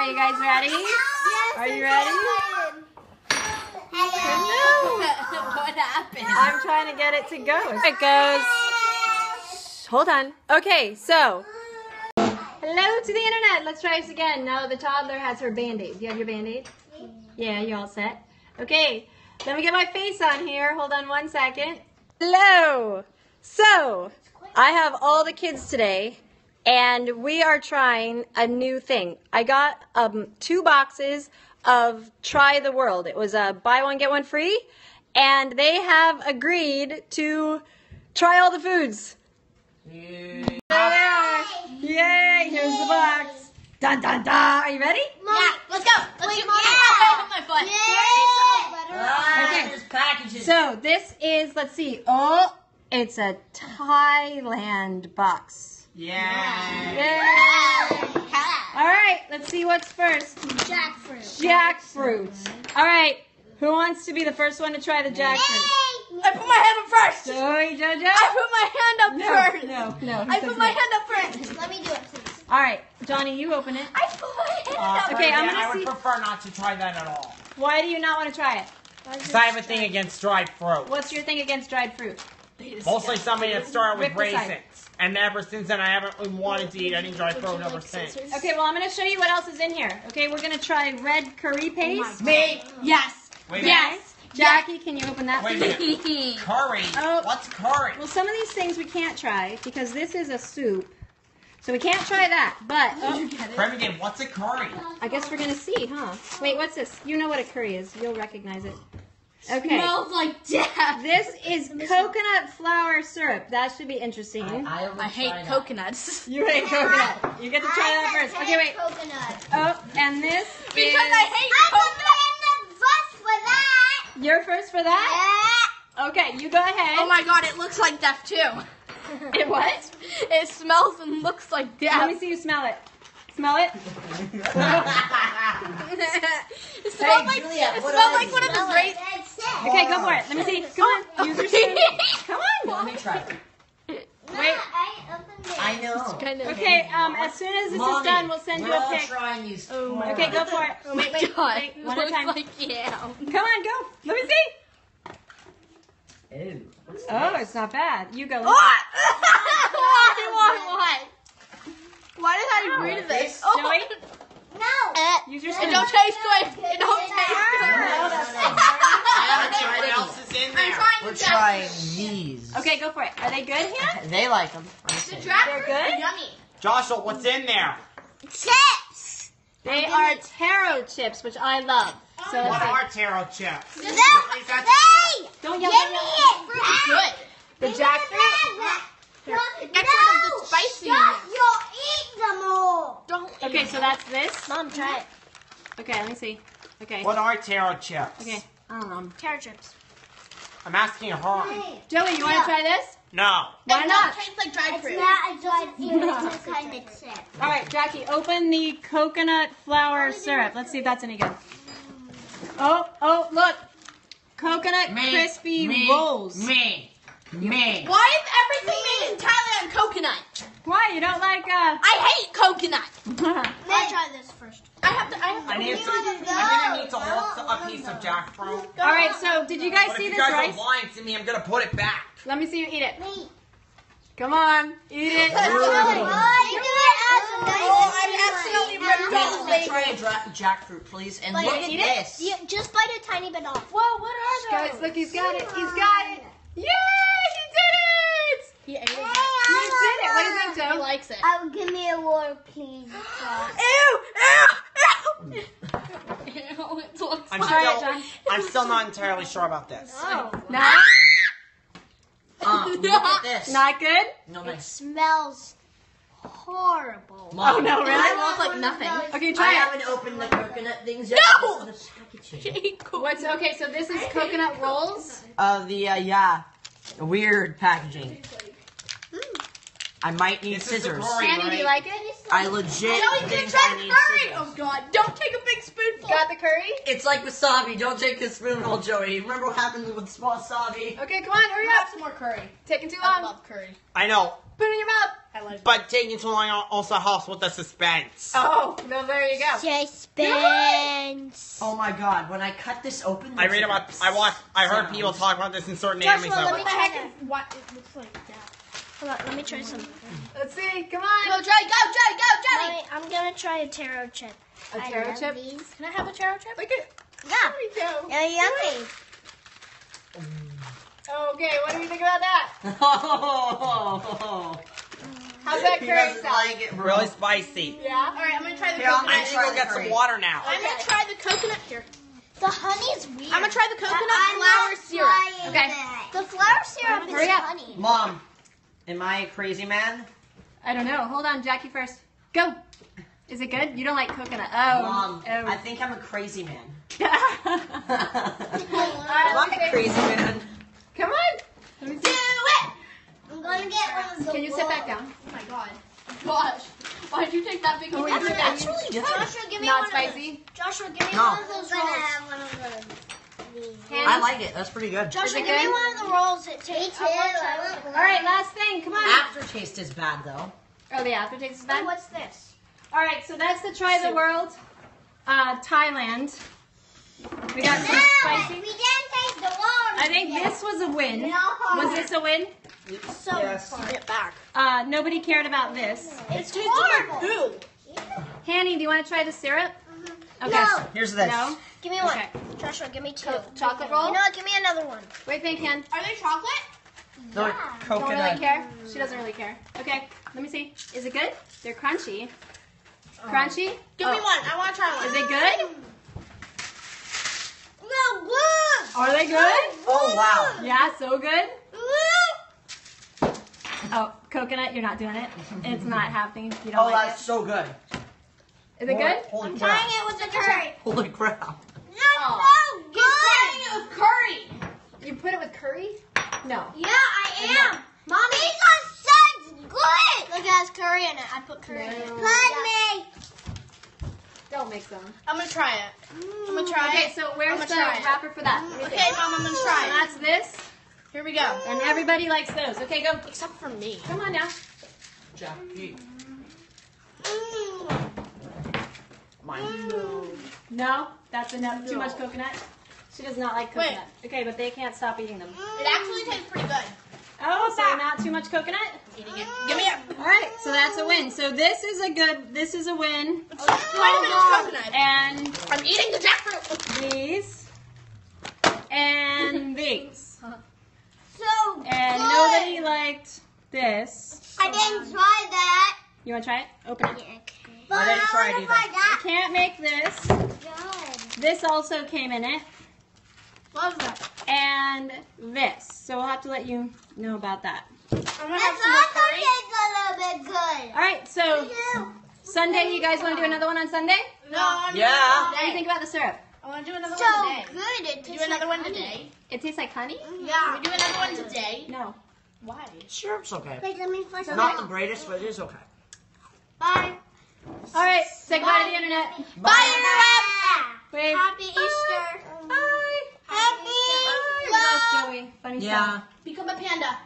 Are you guys ready? Yes. Are you ready? Hello. what happened? I'm trying to get it to go. It goes. Hold on. Okay, so. Hello to the internet. Let's try this again. Now the toddler has her band-aid. Do you have your band-aid? Yeah, you all set? Okay, let me get my face on here. Hold on one second. Hello. So, I have all the kids today, and we are trying a new thing. I got um, two boxes of Try the World. It was a buy one, get one free, and they have agreed to try all the foods. There they are. Yay, here's the box. Dun dun dun. Are you ready? Yeah, let's go. Let's Wait, go. Mom. Yeah. my foot. Yeah. Okay. There's packages. So this is, let's see. Oh, it's a Thailand box. Yeah. Yay. All right, let's see what's first. Jackfruit. Jackfruit. All right, who wants to be the first one to try the jackfruit? I put my hand up first. Joey, Jojo. I put my hand up No, first. no, no. he I put my no. hand up first. Let me do it, please. All right, Johnny, you open it. I put my hand Uh, up. Okay, I'm gonna I would prefer not to try that at all. Why do you not want to try it? Because I have a thing against dried fruit. What's your thing against dried fruit? Mostly somebody that started with Rip the side. raisins. And ever since then, I haven't really wanted to eat any dry fruit ever since. Okay, well, I'm going to show you what else is in here. Okay, we're going to try red curry paste. Me? yes. Wait a Yes. Jackie, can you open that, Wait a please? minute. Curry? Oh. What's curry? Well, some of these things we can't try because this is a soup. So we can't try that. But oh, Remington, what's a curry? I guess we're going to see, huh? Wait, what's this? You know what a curry is. You'll recognize it. Okay. Smells like death. This is coconut flower syrup. That should be interesting. I, I hate coconuts. You hate coconut. You get to try that first. Okay, wait. Coconut. Oh, and this Because is... I hate I coconuts. put my hand first for that. You're first for that? Yeah. Okay, you go ahead. Oh my god, it looks like death too. It what? It smells and looks like death. Let me see you smell it. Smell it? it smells like, Juliet, it what smells like one of you? the great. Okay, go for it. Let me see. Come on. Use your spoon. Come on. Let me try. Wait. I opened it. I know. Kind of. Okay, um, as soon as this is done, we'll send you we're a all pic. trying these. Oh my Okay, go for it. Oh my Wait, wait, god. wait. It One at a looks time. like yeah. Come on, go. Let me see. Ew. Oh, it's not bad. You go. What? why? Why? Why? Why did I agree to this? Oh. Joey, No. Eh, use your It spoon. don't taste good. It don't taste good. I don't know what else is in I'm there. trying We're to trying these. Okay, go for it. Are they good here? They like them. The They're good? Yummy. Joshua, what's in there? Chips. They are taro chips, which I love. Oh. So What let's see. are taro chips? No. Is that- Hey. Don't Give yell. me don't yell. Good. The jackfruit. No. It gets the spiciness. Stop. You'll eat them all. Don't. Okay, so that's this. Mom, try it. Okay, let me see. Okay. What are taro chips? Okay. I don't know. Carrot chips. I'm asking her. Joey, you want to try this? No. Why it not? don't taste like dried It's fruit. not a dried fruit. It's a kind of chip. All right, Jackie, open the coconut flower syrup. Let's see if that's any good. Oh, oh, look. Coconut Me, crispy me, rolls. Me. Me. Why is everything made in Thailand coconut? Why? You don't like, uh... I hate coconut. I'll try this first. I have to. I have to. I need to, wanna I'm gonna go? need to hold a piece of jackfruit. All right, so did you guys But see if this you guys rice? are lying to me, I'm gonna put it back. Let me see you eat it. Me. Come on, eat it. Oh, you do it as a oh, nice Oh, I'm absolutely ripped Let's try a jackfruit, please. And Like, look at this. You just bite a tiny bit off. Whoa, what are Guys, look, he's got it. He's got it. Yay, he did it! He ate it. He did it. What do you think, He likes it. Oh, give me a water, please. Ew! Ew! Ew! it looks I'm like still, John. I'm still not entirely sure about this. Oh. not, Uh, look at this. not good? No, It nice. smells horrible. Mom, Oh, no, really? It looks like nothing. Okay, I try it. haven't opened the coconut things yet. No! This is the packaging. What's okay? So this is coconut rolls. Uh, the, uh, yeah. Weird packaging. I might need This is the scissors. curry, Sandy, do you right? like it? I legit Joey, you think tried I need curry! scissors. Oh god, don't take a big spoonful. Got the curry? It's like wasabi. Don't take this spoonful, Joey. Remember what happened with small wasabi? Okay, come on, hurry up. some more curry. Taking too long. I love curry. I know. Put it in your mouth. I like But taking too long also helps with the suspense. Oh, no, there you go. Suspense. Oh my god, when I cut this open, I read about, I watched, I heard people talk about this in certain Joshua, anime. let me What the try heck that. is what it looks like that? Hold on, let me try some. Let's see. Come on. Go, Johnny, go, Johnny, go, Johnny! Mommy, I'm gonna try a taro chip. A taro chip? Can I have a taro chip? Look at. Yeah. There we go. Yeah, yummy. Okay, what do you think about that? Oh, How's that he curry doesn't sound? like it, really spicy. Yeah. Alright, I'm gonna try the Here, I'm I coconut. need to go get some water now. I'm gonna try the coconut here. The honey's weird. I'm gonna try the coconut I'm flower syrup. Okay. that. The flower syrup is Hurry up. honey. Mom, am I a crazy man? I don't know. Hold on, Jackie first. Go. Is it good? You don't like coconut. Oh. Mom, oh. I think I'm a crazy man. I'm let a crazy man. Come on. Let me Do it. I'm gonna get one of the Can you sit back down? Oh my god. Gosh. Why did you take that big Oh, one? wait, That's Okay. actually good. Joshua, give me Not one Of spicy. those. Joshua, give me No. one of those rolls. have one of those. I like it. That's pretty good. Joshua, Is it give me one of the rolls. It tastes. Me too. All right, last thing. Come on. Aftertaste is bad though. Oh, the aftertaste is Oh, bad. what's this? All right, so that's the try the world. Uh, Thailand. We got some spicy. We didn't taste the rolls. I think this was a win. No. Was this a win? so Yes. far. Get back. Uh, nobody cared about this. It's Tastes horrible. like. Hanny, do you want to try the syrup? Okay. No. Here's this. No? Give me one. Okay. Joshua, give me two. Co- chocolate roll? You know what? Give me another one. What do you? Are they chocolate? They're Yeah. Don't really care? She doesn't really care. Okay, let me see. Is it good? They're crunchy. Oh. Crunchy? Give me Oh. one. I want to try one. Is it good? No good. Are they good? Oh wow. Yeah, so good. Oh, coconut, you're not doing it. It's not happening. You don't Oh, like that's so good. It. Is it good? Holy I'm crap. trying it with the curry. Holy crap. That's Oh. so He's trying it with curry. You put it with curry? No. Yeah, I am. Mommy, these are such good. Look, it has curry in it. I put curry in it. No. Let me. Don't mix them. I'm gonna try it. I'm gonna try Okay, it. so where's the gonna try it. wrapper for that? Okay, mom, I'm gonna try it. that's this, Here we go. and everybody likes those. Okay, go. Except for me. Come on now. Jackie. Mm. Mine. No, that's enough. Too much coconut. She does not like Wait. coconut. Okay, but they can't stop eating them. It actually tastes pretty good. Oh, so not too much coconut? Eating it. Give me it. All right, so that's a win. So this is a good, this is a win. Quite a bit of coconut. And I'm eating the jackfruit. these. And these. So And good. nobody liked this. I didn't try that. You want to try it? Open it. But I didn't try it wanna either. try that. Can't make this. Good. This also came in it. Love that. And this. So we'll have to let you know about that. I'm This also tastes a little bit good. All right, so Sunday, you guys want to do another one on Sunday? No, I'm Yeah. What do you think about the syrup? I want to do another So one today. So good. It Do tastes another like one honey. today. It tastes like honey? Mm-hmm. Can Yeah. we do another one today? No. Why? Syrup's okay. Wait, let me flush It's it not the greatest, but it is okay. Bye. All right, say goodbye to the internet. Bye, interweb. Wave. Happy Easter. Bye. Happy Bye. What else, Joey? Funny Yeah. stuff. Become a panda.